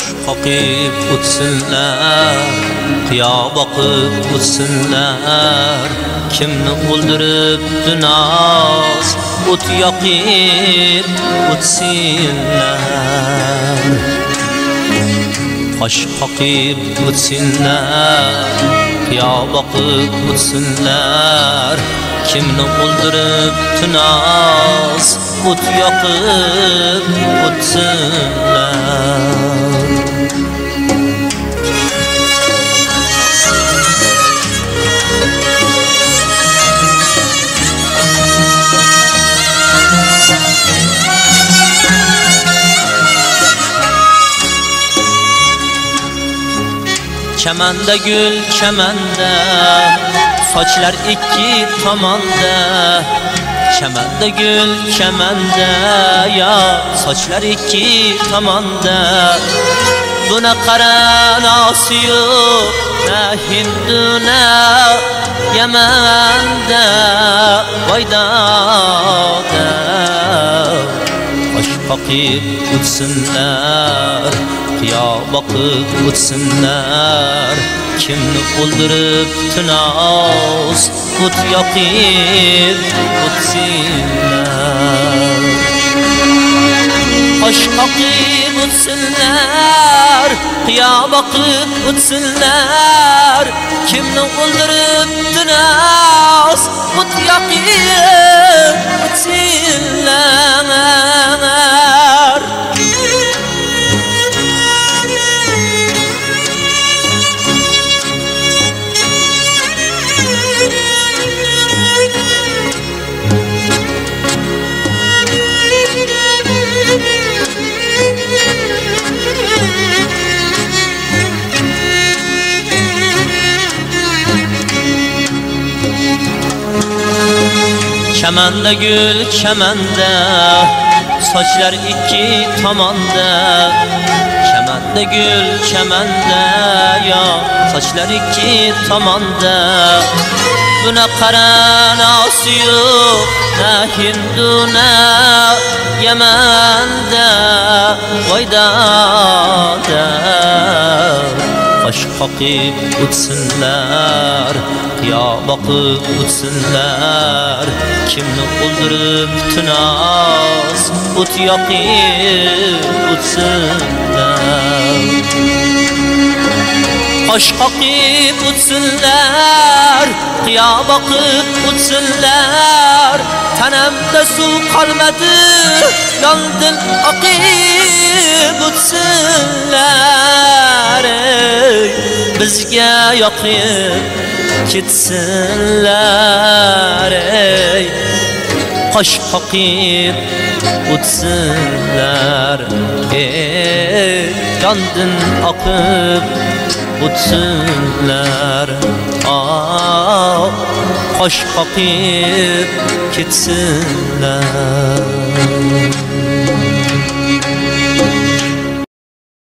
qoqib o'tsinlar qiyo boqib o'tsinlar kimni o'ldiribdi noz o't yoqib o'tsinlar qosh qoqib o'tsinlar qiyo boqib o'tsinlar kimni o'ldiribdi noz o't yoqib o'tsinlar chamanda gul chamanda sochlar ikki tomonda. Chamanda gul chamanda yo sochlar ikki tomonda. Buna qara nosiyu na hinduna yamanda. Voyda qosh qoqib o'tsinlar. Qiyo boqib o'tsinlar kimni o'ldiribdi noz o't yoqib o'tsinlar qosh qoqib o'tsinlar qiyo boqib o'tsinlar kimni o'ldiribdi noz o't yoqib chamanda gul chamanda sochlar ikki tomonda chamanda gul chamanda yo sochlar ikki tomonda buna qara nosiyu na hinduna yamanda voydada qosh qoqib o'tsinlar yo boqib o'tsinlar kimni o'ldirib tunas o't yoqib o'tsinlar qosh qoqib o'tsinlar qiyo boqib o'tsinlar tanamda suv qolmadi yongdin oqib o'tsinlar bizga yoqib ketsinlar ey. Qosh qoqib o'tsinlar ey. Yongdin oqib o'tsinlar oh, qosh qoqib ketsinlar